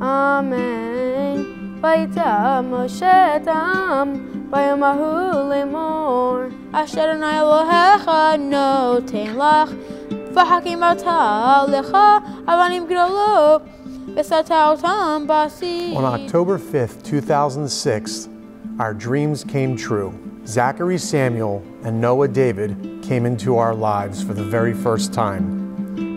Amen. Vayita Moshe tam, vayamahu lemor. Asher Adonai Elohecha noten lach, v'hakim ata lecha avanim gdolo, v'sata otam basi. On October 5th, 2006, our dreams came true. Zachary Samuel and Noah David came into our lives for the very first time.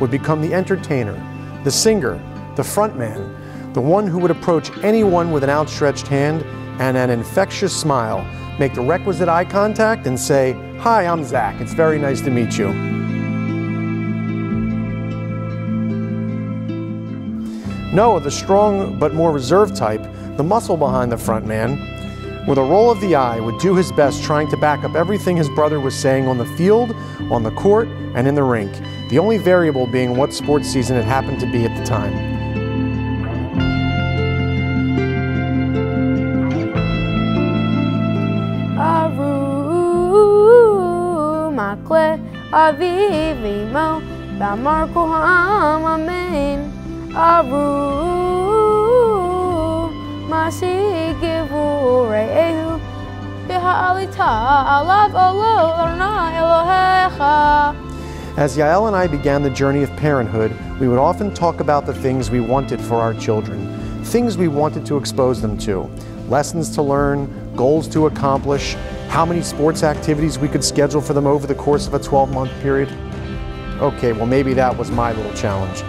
would become the entertainer, the singer, the frontman, the one who would approach anyone with an outstretched hand and an infectious smile, make the requisite eye contact, and say, Hi, I'm Zach. It's very nice to meet you. Noah, the strong but more reserved type, the muscle behind the front man, with a roll of the eye, would do his best trying to back up everything his brother was saying on the field, on the court, and in the rink, the only variable being what sports season it happened to be at the time. avivimo da Marco Hamamin Masigivu Rehu Alita Arna Elohecha as Yael and I began the journey of parenthood, we would often talk about the things we wanted for our children, things we wanted to expose them to, lessons to learn, goals to accomplish, how many sports activities we could schedule for them over the course of a 12 month period? Okay, well, maybe that was my little challenge.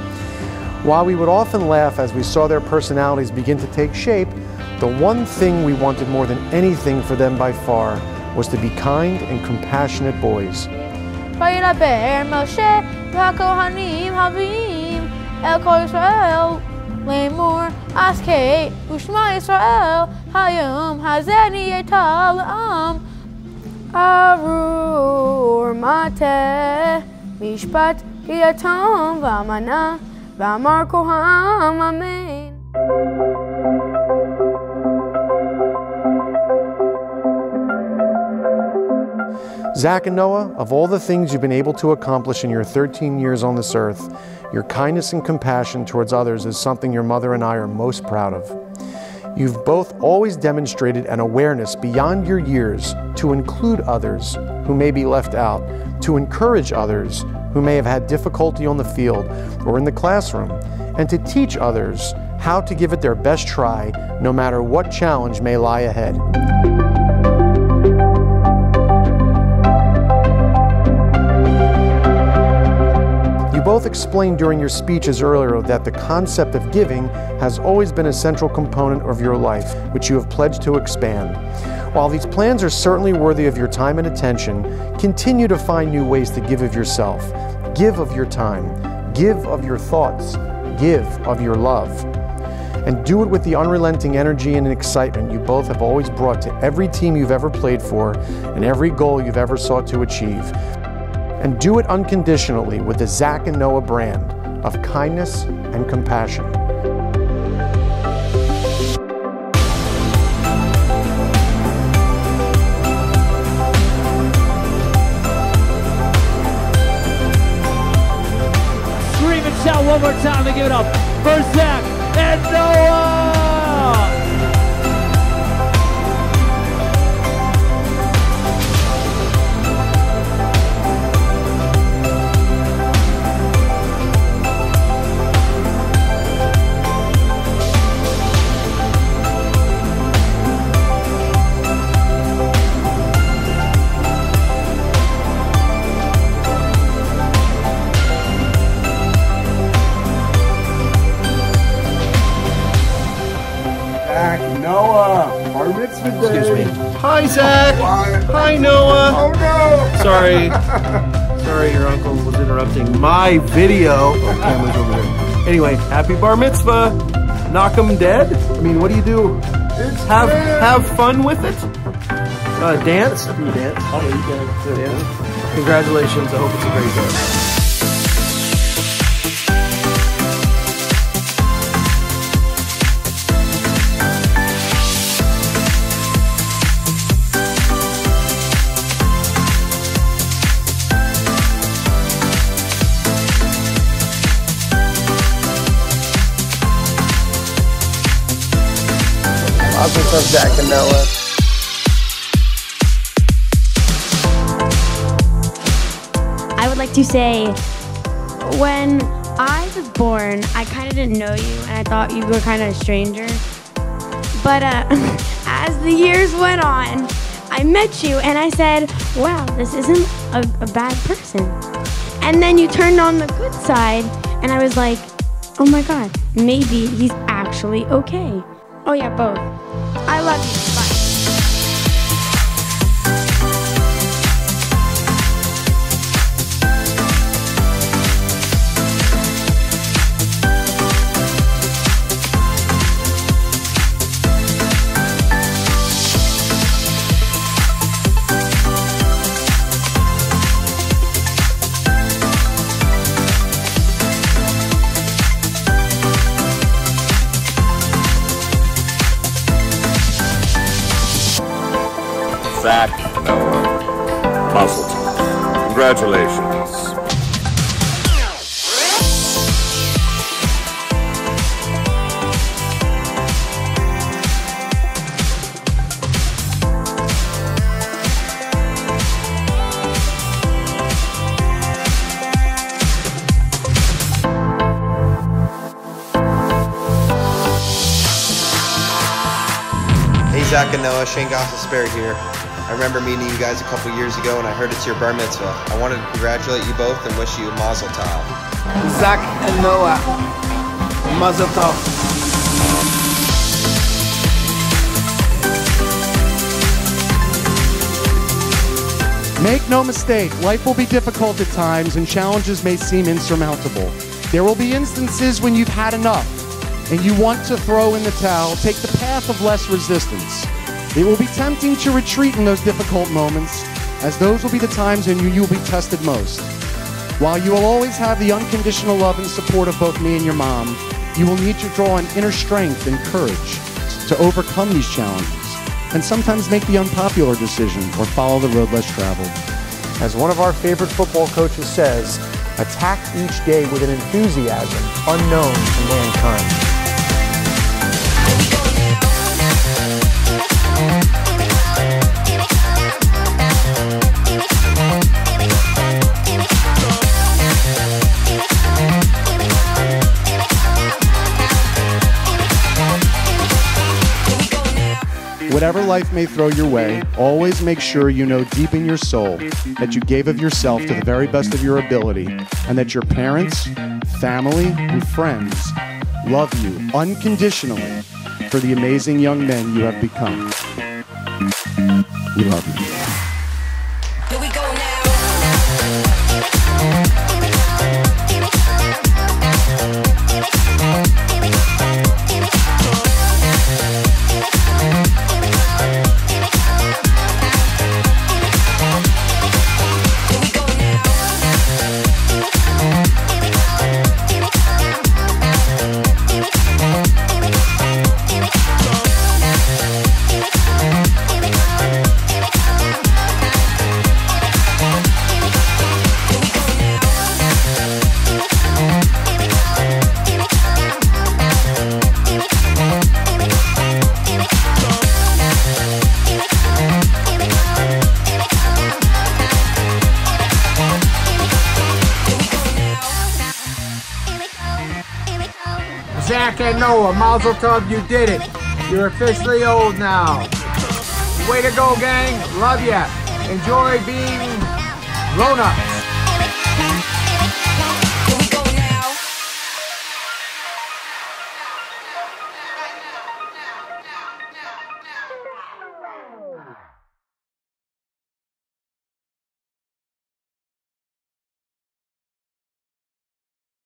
While we would often laugh as we saw their personalities begin to take shape, the one thing we wanted more than anything for them by far was to be kind and compassionate boys. לאמור, אז כן, ושמע ישראל, היום הזה נהייתה לעם. ארור מטה, משפט יתום ואמנה, ואמר כהן אמן. Zach and Noah, of all the things you've been able to accomplish in your 13 years on this earth, your kindness and compassion towards others is something your mother and I are most proud of. You've both always demonstrated an awareness beyond your years to include others who may be left out, to encourage others who may have had difficulty on the field or in the classroom, and to teach others how to give it their best try no matter what challenge may lie ahead. Both explained during your speeches earlier that the concept of giving has always been a central component of your life, which you have pledged to expand. While these plans are certainly worthy of your time and attention, continue to find new ways to give of yourself. Give of your time. Give of your thoughts. Give of your love. And do it with the unrelenting energy and excitement you both have always brought to every team you've ever played for and every goal you've ever sought to achieve and do it unconditionally with the Zach and Noah brand of kindness and compassion. Scream and shout one more time to give it up for Zach and Noah! Hi, Noah. Oh, no. Sorry. Sorry, your uncle was interrupting my video. Oh, camera's over there. Anyway, happy bar mitzvah. Knock 'em dead. I mean, what do you do? Have have fun with it. Uh, dance. You dance? Oh, you dance. Congratulations. I hope it's a great day. And Noah. I would like to say when I was born, I kind of didn't know you and I thought you were kind of a stranger. But uh, as the years went on, I met you and I said, wow, this isn't a, a bad person. And then you turned on the good side and I was like, oh my God, maybe he's actually okay. Oh, yeah, both. I love you. Zach Noah Muzzle. Congratulations. Hey, Zach and Noah. Shane Gosselsberry here. I remember meeting you guys a couple years ago, and I heard it's your bar mitzvah. I wanted to congratulate you both and wish you a mazel tov. Zach and Noah. Mazel tov. Make no mistake, life will be difficult at times and challenges may seem insurmountable. There will be instances when you've had enough and you want to throw in the towel, take the path of less resistance. It will be tempting to retreat in those difficult moments, as those will be the times when you, will be tested most. While you will always have the unconditional love and support of both me and your mom, you will need to draw on inner strength and courage to overcome these challenges and sometimes make the unpopular decision or follow the road less traveled. As one of our favorite football coaches says, attack each day with an enthusiasm unknown to mankind. Life may throw your way, always make sure you know deep in your soul that you gave of yourself to the very best of your ability and that your parents, family, and friends love you unconditionally for the amazing young men you have become. We love you. And Noah, Mazel Tov, you did it. You're officially old now. Way to go, gang. Love ya. Enjoy being grown ups.